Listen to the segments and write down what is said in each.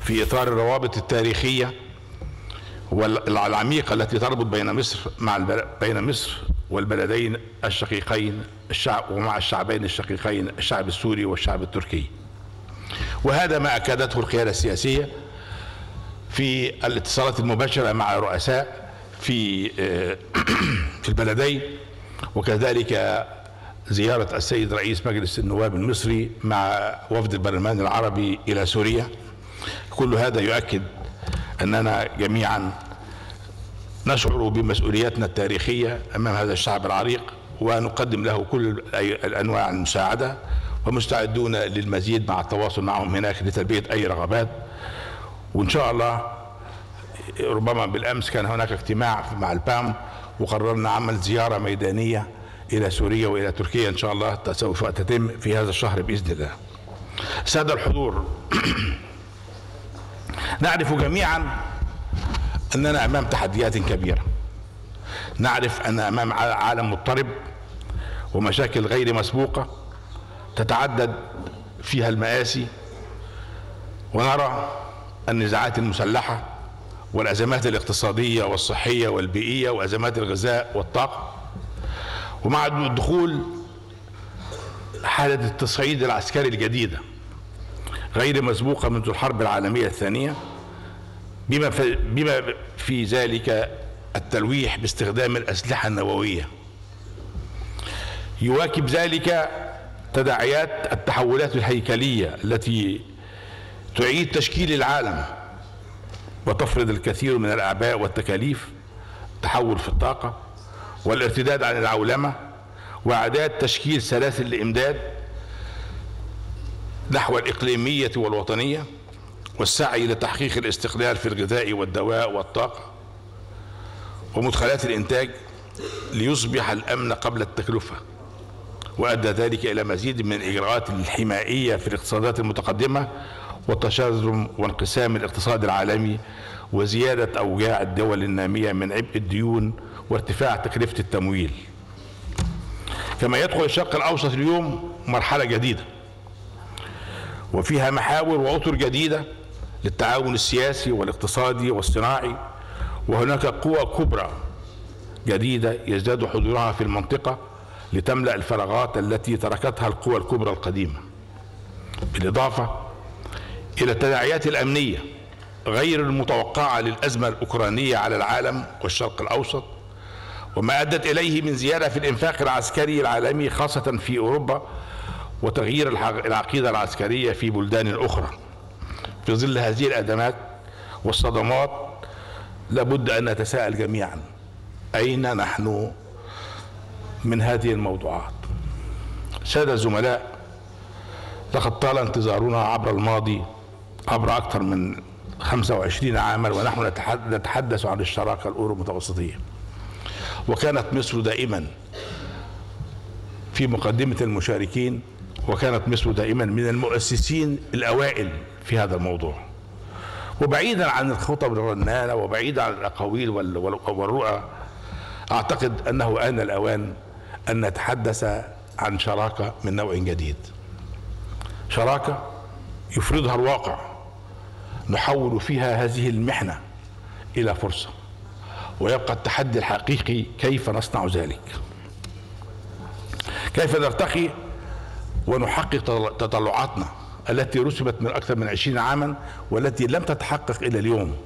في إطار الروابط التاريخية والعميقة التي تربط بين مصر مع. بين مصر والبلدين الشقيقين الشعب ومع الشعبين الشقيقين الشعب السوري والشعب التركي وهذا ما أكدته القيادة السياسية في الاتصالات المباشرة مع رؤساء في في البلدين وكذلك زيارة السيد رئيس مجلس النواب المصري مع وفد البرلمان العربي إلى سوريا كل هذا يؤكد أننا جميعا نشعر بمسؤوليتنا التاريخية أمام هذا الشعب العريق ونقدم له كل الأنواع المساعدة ومستعدون للمزيد مع التواصل معهم هناك لتلبية أي رغبات. وإن شاء الله ربما بالأمس كان هناك اجتماع مع البام وقررنا عمل زيارة ميدانية إلى سوريا وإلى تركيا إن شاء الله سوف تتم في هذا الشهر بإذن الله. سادة الحضور. نعرف جميعا أننا أمام تحديات كبيرة. نعرف أن أمام عالم مضطرب ومشاكل غير مسبوقة تتعدد فيها المآسي. ونرى النزاعات المسلحة والأزمات الاقتصادية والصحية والبيئية وأزمات الغذاء والطاقة. ومع الدخول حالة التصعيد العسكري الجديدة غير مسبوقة منذ الحرب العالمية الثانية بما في, بما في ذلك التلويح باستخدام الأسلحة النووية. يواكب ذلك تداعيات التحولات الهيكلية التي تعيد تشكيل العالم وتفرض الكثير من الأعباء والتكاليف تحول في الطاقة والارتداد عن العولمة وإعداد تشكيل سلاسل الإمداد نحو الإقليمية والوطنية. والسعي لتحقيق الاستقلال في الغذاء والدواء والطاقة ومدخلات الإنتاج ليصبح الأمن قبل التكلفة وأدى ذلك إلى مزيد من الإجراءات الحمائية في الاقتصادات المتقدمة وتشاذم وانقسام الاقتصاد العالمي وزيادة أوجاع الدول النامية من عبء الديون وارتفاع تكلفة التمويل. كما يدخل الشرق الأوسط اليوم مرحلة جديدة وفيها محاور وأطر جديدة للتعاون السياسي والاقتصادي والصناعي وهناك قوى كبرى جديدة يزداد حضورها في المنطقة لتملأ الفراغات التي تركتها القوى الكبرى القديمة. بالإضافة إلى التداعيات الأمنية غير المتوقعة للأزمة الأوكرانية على العالم والشرق الأوسط وما أدت إليه من زيادة في الإنفاق العسكري العالمي خاصة في أوروبا وتغيير العقيدة العسكرية في بلدان أخرى. في ظل هذه الأزمات والصدمات لابد أن نتساءل جميعا أين نحن من هذه الموضوعات؟ سادة الزملاء لقد طال انتظارنا عبر الماضي عبر أكثر من 25 عاما ونحن نتحدث عن الشراكة الأورو متوسطية. وكانت مصر دائما في مقدمة المشاركين وكانت مصر دائما من المؤسسين الأوائل في هذا الموضوع. وبعيدا عن الخطب الرنانة وبعيدا عن الأقاويل والرؤى أعتقد أنه آن الأوان أن نتحدث عن شراكة من نوع جديد. شراكة يفرضها الواقع. نحول فيها هذه المحنة إلى فرصة. ويبقى التحدي الحقيقي كيف نصنع ذلك. كيف نرتقي ونحقق تطلعاتنا. التي رسمت من أكثر من عشرين عاما والتي لم تتحقق إلى اليوم.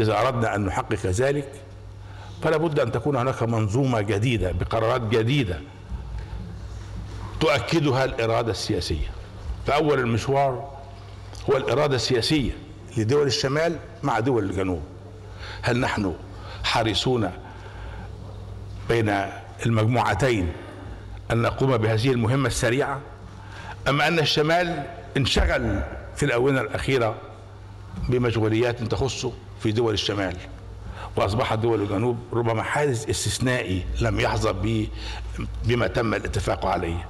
إذا أردنا أن نحقق ذلك فلا بد أن تكون هناك منظومة جديدة بقرارات جديدة تؤكدها الإرادة السياسية. فأول المشوار هو الإرادة السياسية لدول الشمال مع دول الجنوب. هل نحن حريصون بين المجموعتين أن نقوم بهذه المهمة السريعة أم أن الشمال انشغل في الآونة الأخيرة بمشغوليات تخصه في دول الشمال وأصبحت دول الجنوب ربما حادث استثنائي لم يحظى به بما تم الاتفاق عليه.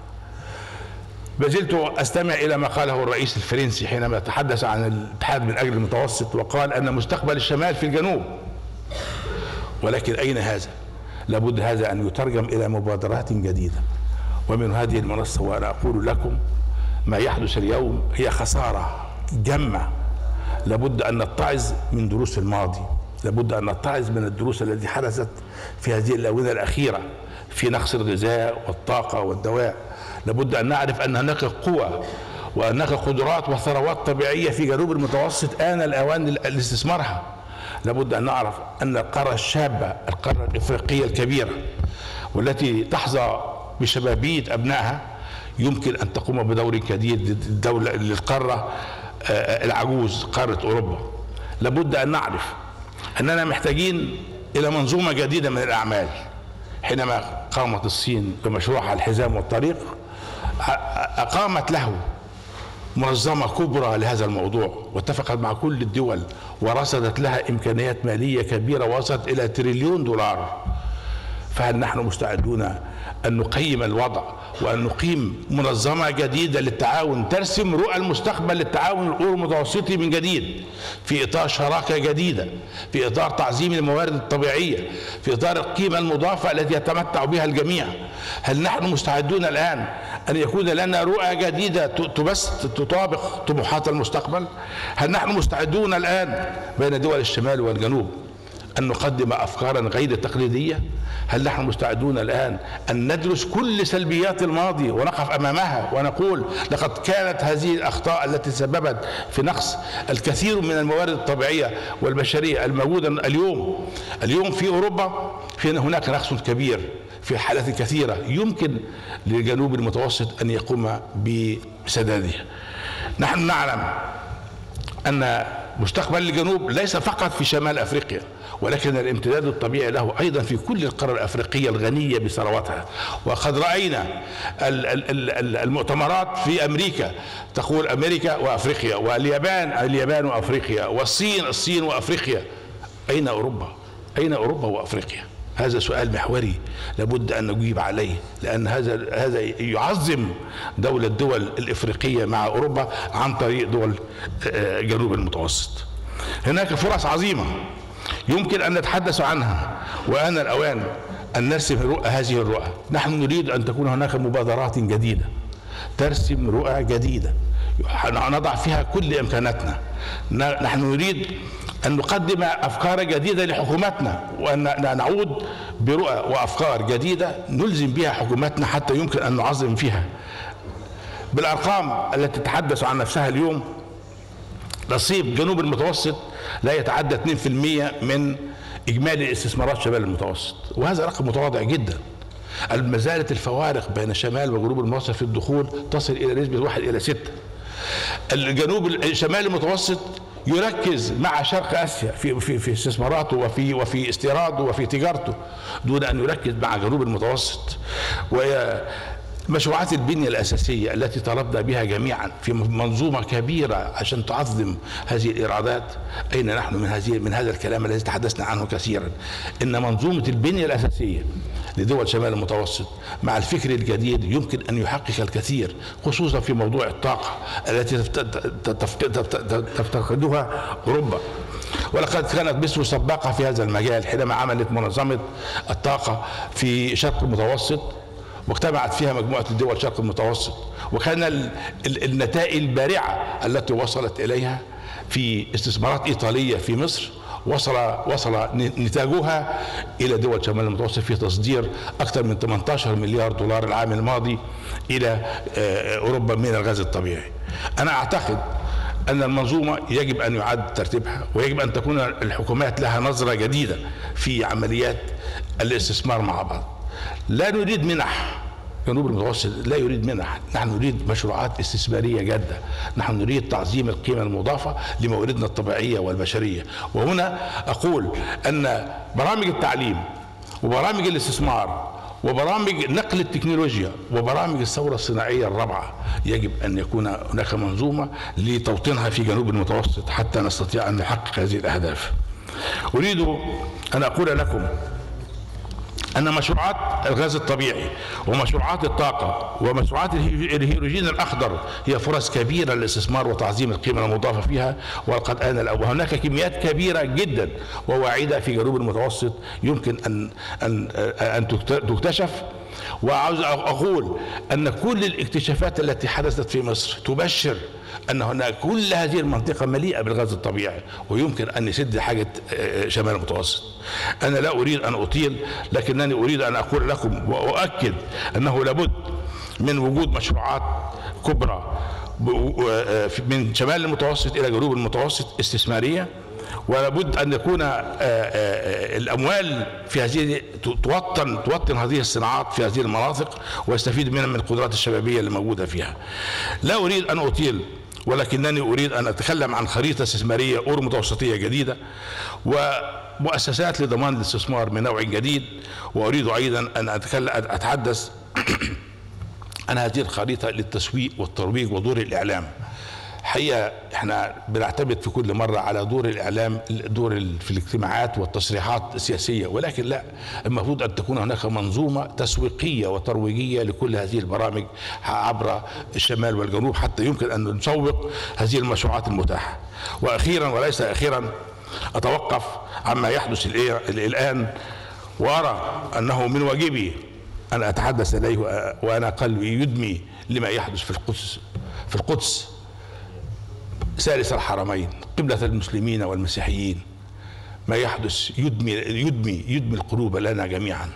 ما زلت أستمع إلى ما قاله الرئيس الفرنسي حينما تحدث عن الاتحاد من أجل المتوسط وقال أن مستقبل الشمال في الجنوب. ولكن أين هذا؟ لابد هذا أن يترجم إلى مبادرات جديدة. ومن هذه المنصة وأنا أقول لكم ما يحدث اليوم هي خسارة جمه لابد أن نتعظ من دروس الماضي. لابد أن نتعظ من الدروس التي حدثت في هذه الآونة الأخيرة في نقص الغذاء والطاقة والدواء. لابد أن نعرف أن هناك قوى وهناك قدرات وثروات طبيعية في جنوب المتوسط آن الأوان لاستثمارها. لابد أن نعرف أن القارة الشابة القارة الإفريقية الكبيرة والتي تحظى بشبابية أبنائها يمكن أن تقوم بدور جديد للدوله للقارة آه، العجوز قارة أوروبا. لابد أن نعرف أننا محتاجين إلى منظومة جديدة من الأعمال. حينما قامت الصين بمشروعها الحزام والطريق أقامت له منظمة كبرى لهذا الموضوع واتفقت مع كل الدول ورصدت لها إمكانيات مالية كبيرة وصلت إلى تريليون دولار. فهل نحن مستعدون أن نقيم الوضع وأن نقيم منظمة جديدة للتعاون ترسم رؤى المستقبل للتعاون الأورو المتوسطي من جديد في إطار شراكة جديدة في إطار تعظيم الموارد الطبيعية في إطار القيمة المضافة التي يتمتع بها الجميع. هل نحن مستعدون الآن أن يكون لنا رؤى جديدة تبث تطابق طموحات المستقبل؟ هل نحن مستعدون الآن بين دول الشمال والجنوب أن نقدم أفكارا غير تقليدية؟ هل نحن مستعدون الآن أن ندرس كل سلبيات الماضي ونقف أمامها ونقول لقد كانت هذه الأخطاء التي سببت في نقص الكثير من الموارد الطبيعية والبشرية الموجودة اليوم؟ اليوم في أوروبا في هناك نقص كبير في حالات كثيرة يمكن للجنوب المتوسط أن يقوم بسدادها نحن نعلم أن مستقبل الجنوب ليس فقط في شمال أفريقيا ولكن الامتداد الطبيعي له أيضا في كل القاره الأفريقية الغنية بثرواتها. وقد رأينا المؤتمرات في أمريكا. تقول أمريكا وأفريقيا واليابان اليابان وأفريقيا والصين الصين وأفريقيا. أين أوروبا؟ أين أوروبا وأفريقيا؟ هذا سؤال محوري لابد أن نجيب عليه لأن هذا هذا يعظم دولة الدول الإفريقية مع أوروبا عن طريق دول آه، جنوب المتوسط. هناك فرص عظيمة يمكن أن نتحدث عنها وان الأوان أن نرسم رؤى هذه الرؤى، نحن نريد أن تكون هناك مبادرات جديدة. ترسم رؤى جديدة. نضع فيها كل إمكاناتنا. نحن نريد أن نقدم أفكار جديدة لحكوماتنا وأن نعود برؤى وأفكار جديدة نلزم بها حكوماتنا حتى يمكن أن نعظم فيها. بالأرقام التي تتحدث عن نفسها اليوم نصيب جنوب المتوسط لا يتعدى 2% من إجمالي استثمارات شمال المتوسط وهذا رقم متواضع جدا. ما زالت الفوارق بين شمال وجنوب المتوسط في الدخول تصل إلى نسبة 1 إلى 6 الجنوب الشمال المتوسط يركز مع شرق آسيا في في في استثماراته وفي وفي استيراده وفي تجارته دون أن يركز مع جنوب المتوسط. مشروعات البنية الأساسية التي طلبنا بها جميعا في منظومة كبيرة عشان تعظم هذه الإيرادات. أين نحن من هذه من هذا الكلام الذي تحدثنا عنه كثيرا؟ إن منظومة البنية الأساسية لدول شمال المتوسط مع الفكر الجديد يمكن أن يحقق الكثير خصوصا في موضوع الطاقة التي تفتقدها أوروبا. ولقد كانت مصر سباقة في هذا المجال حينما عملت منظمة الطاقة في شرق المتوسط. واجتمعت فيها مجموعة الدول الشرق المتوسط وكان النتائج البارعة التي وصلت إليها في استثمارات إيطالية في مصر وصل وصل نتاجها إلى دول شمال المتوسط في تصدير أكثر من 18 مليار دولار العام الماضي إلى آه، أوروبا من الغاز الطبيعي. أنا أعتقد أن المنظومة يجب أن يعاد ترتيبها ويجب أن تكون الحكومات لها نظرة جديدة في عمليات الاستثمار مع بعض. لا نريد منح. جنوب المتوسط لا يريد منح. نحن نريد مشروعات استثمارية جادة. نحن نريد تعظيم القيمة المضافة لمواردنا الطبيعية والبشرية. وهنا أقول أن برامج التعليم وبرامج الاستثمار وبرامج نقل التكنولوجيا وبرامج الثورة الصناعية الرابعة يجب أن يكون هناك منظومة لتوطينها في جنوب المتوسط حتى نستطيع أن نحقق هذه الأهداف. أريد أن أقول لكم أن مشروعات الغاز الطبيعي ومشروعات الطاقة ومشروعات الهيدروجين الأخضر هي فرص كبيرة للاستثمار وتعظيم القيمة المضافة فيها وقد آن الأول وهناك كميات كبيرة جدا وواعدة في جنوب المتوسط يمكن أن أن أن تكتشف وعاوز أقول أن كل الاكتشافات التي حدثت في مصر تبشر أن هناك كل هذه المنطقة مليئة بالغاز الطبيعي ويمكن أن يسد حاجة آه، شمال المتوسط. أنا لا أريد أن أطيل لكنني أريد أن أقول لكم وأؤكد أنه لابد من وجود مشروعات كبرى آه، من شمال المتوسط إلى جنوب المتوسط استثمارية ولابد أن يكون آه، آه، الأموال في هذه توطن توطن هذه الصناعات في هذه المناطق ويستفيد منها من القدرات الشبابية اللي موجودة فيها. لا أريد أن أطيل ولكنني أريد أن أتكلم عن خريطة استثمارية أور متوسطية جديدة ومؤسسات لضمان الاستثمار من نوع جديد وأريد أيضا أن أتكلم أتحدث عن هذه الخريطة للتسويق والترويج ودور الإعلام. حقيقة إحنا بنعتمد في كل مرة على دور الإعلام دور في الاجتماعات والتصريحات السياسية ولكن لا المفروض أن تكون هناك منظومة تسويقية وترويجية لكل هذه البرامج عبر الشمال والجنوب حتى يمكن أن نسوق هذه المشروعات المتاحة. وأخيرا وليس أخيرا أتوقف عما يحدث الآن وأرى أنه من واجبي أن أتحدث إليه وأنا قلبي يدمي لما يحدث في القدس في القدس. ثالث الحرمين قبلة المسلمين والمسيحيين. ما يحدث يدمي يدمي يدمي القلوب لنا جميعا.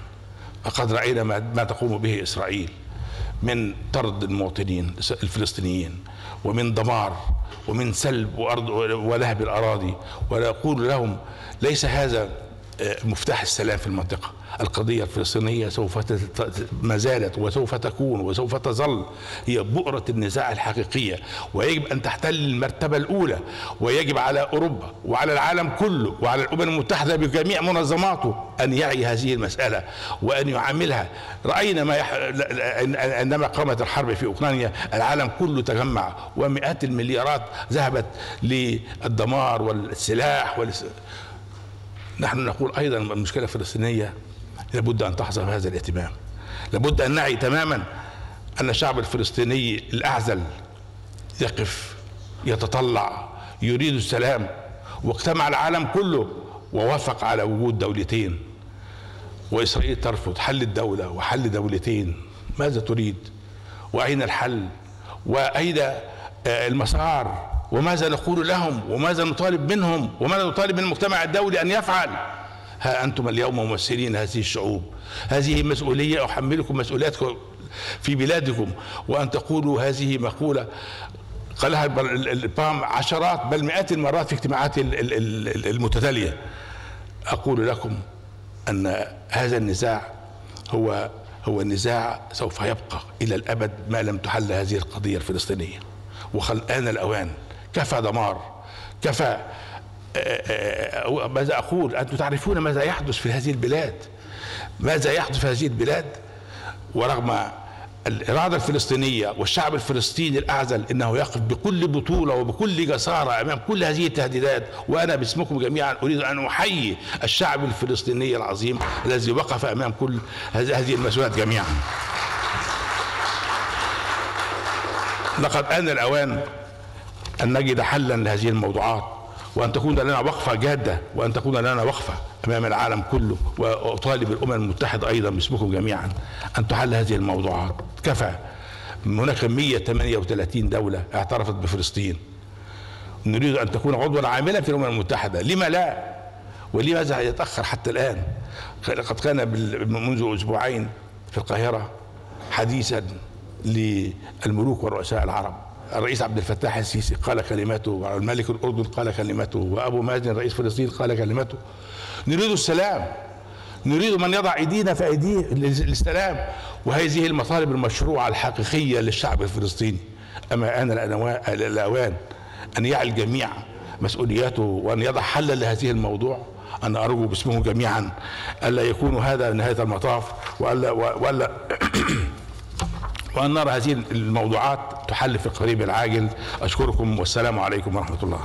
فقد رأينا ما تقوم به إسرائيل من طرد المواطنين الفلسطينيين ومن دمار ومن سلب وأرض ولهب الأراضي. ونقول لهم ليس هذا آه، مفتاح السلام في المنطقة. القضية الفلسطينية سوف ما زالت وسوف تكون وسوف تظل هي بؤرة النزاع الحقيقية. ويجب أن تحتل المرتبة الأولى ويجب على أوروبا وعلى العالم كله وعلى الأمم المتحدة بجميع منظماته أن يعي هذه المسألة وأن يعاملها. رأينا ما يح... عندما قامت الحرب في أوكرانيا العالم كله تجمع ومئات المليارات ذهبت للدمار والسلاح والس... نحن نقول أيضا المشكلة الفلسطينية لابد أن تحظى بهذا الاهتمام. لابد أن نعي تماما أن الشعب الفلسطيني الأعزل يقف يتطلع يريد السلام واجتمع العالم كله ووافق على وجود دولتين. وإسرائيل ترفض حل الدولة وحل دولتين. ماذا تريد؟ وأين الحل؟ وأين المسار؟ وماذا نقول لهم؟ وماذا نطالب منهم؟ وماذا نطالب من المجتمع الدولي أن يفعل؟ ها أنتم اليوم ممثلين هذه الشعوب. هذه مسؤولية أحملكم مسؤولياتكم في بلادكم وأن تقولوا هذه مقولة قالها البام عشرات بل مئات المرات في اجتماعات المتتالية. أقول لكم أن هذا النزاع هو هو النزاع سوف يبقى إلى الأبد ما لم تحل هذه القضية الفلسطينية. وخل آن الأوان. كفى دمار. كفى ماذا أقول؟ أنتم تعرفون ماذا يحدث في هذه البلاد. ماذا يحدث في هذه البلاد؟ ورغم الإرادة الفلسطينية والشعب الفلسطيني الأعزل إنه يقف بكل بطولة وبكل جسارة أمام كل هذه التهديدات وأنا باسمكم جميعا أريد أن أحيي الشعب الفلسطيني العظيم الذي وقف أمام كل هذه المسؤوليات جميعا. لقد آن الأوان أن نجد حلا لهذه الموضوعات. وأن تكون لنا وقفة جادة وأن تكون لنا وقفة أمام العالم كله وأطالب الأمم المتحدة أيضا باسمكم جميعا أن تحل هذه الموضوعات. كفى. هناك 138 دولة اعترفت بفلسطين. نريد أن تكون عضوا عاملا في الأمم المتحدة. لما لا؟ ولماذا يتأخر حتى الآن؟ لقد كان منذ أسبوعين في القاهرة حديثا للملوك ورؤساء العرب. الرئيس عبد الفتاح السيسي قال كلمته الملك الأردن قال كلمته وأبو مازن رئيس فلسطين قال كلمته نريد السلام. نريد من يضع إيدينا في ايديه للسلام. وهذه المطالب المشروعة الحقيقية للشعب الفلسطيني. أما ان الاوان أن يعي الجميع مسؤولياته وأن يضع حلا لهذه الموضوع أنا أرجو باسمهم جميعا ألا يكون هذا نهاية المطاف والا والا وأن نرى هذه الموضوعات تحل في القريب العاجل. أشكركم والسلام عليكم ورحمة الله.